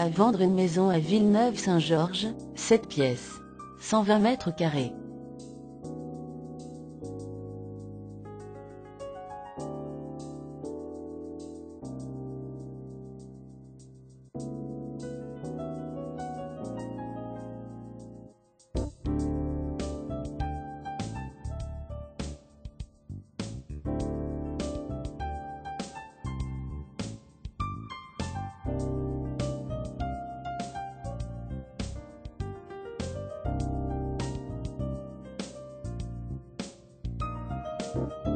À vendre une maison à Villeneuve-Saint-Georges, 7 pièces. 120 mètres carrés. you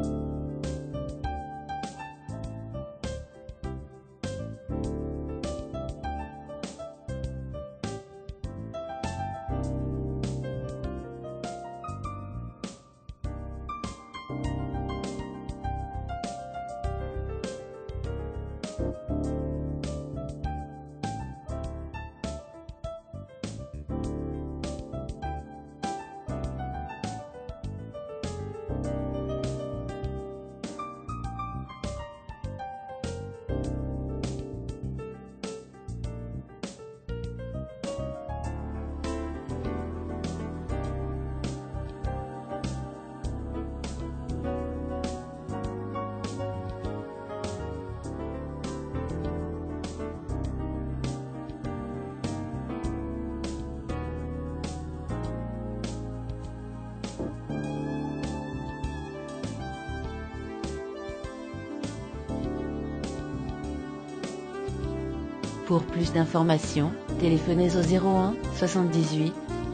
Pour plus d'informations, téléphonez au 01 78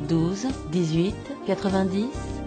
12 18 90